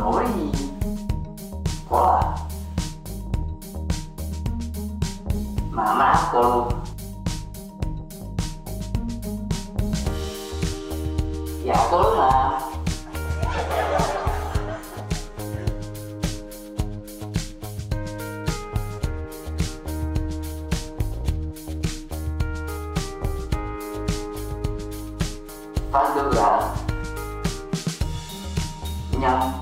Dobrý. Kole. Mám rád kolu. Já kolu mám. Fakt dobrá. Mňam.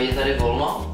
Eh, Je tady volno?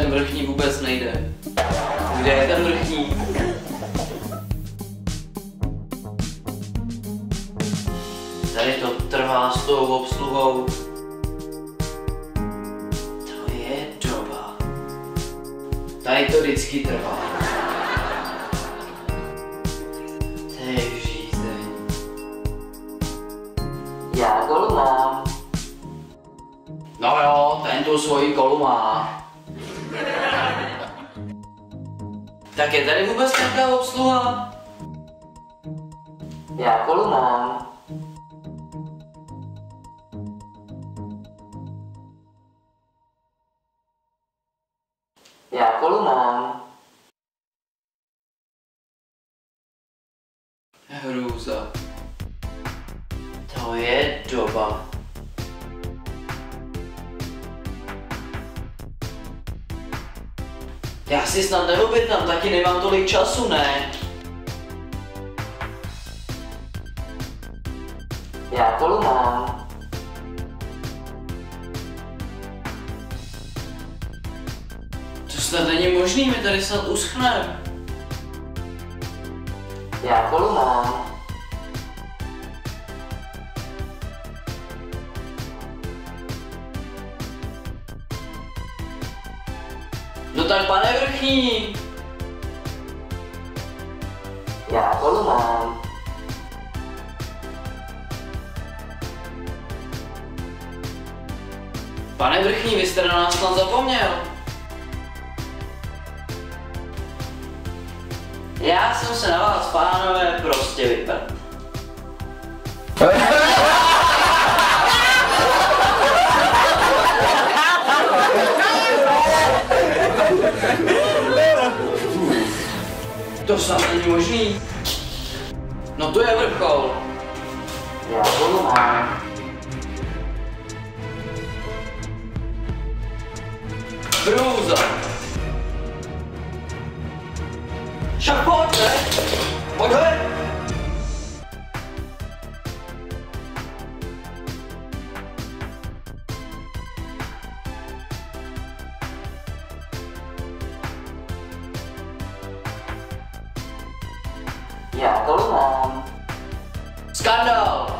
Ten vrchní vůbec nejde. Kde je ten vrchní? Tady to trvá s tou obsluhou. To je doba. Tady to vždycky trvá. Já kolu mám. No jo, ten tu svoji kolu má. Tak je tady vůbec nějaká obsluha? Já kolu mám. Já kolu mám. Hrůza. To je Já si snad neobjednám, taky nemám tolik času, ne? Já kolu mám. To snad není možný, my tady snad uschneme. Já kolu mám. No tak pane vrchní, Já kolu mám. pane vrchní, vy jste na nás snad zapomněl. Já jsem se na vás, pánové, prostě vyprt. To snad není možný. No to je vrchol. Já kolu mám. Hrůza. Však pojď, ne? Pojď ven. Já kolu mám. Skandál.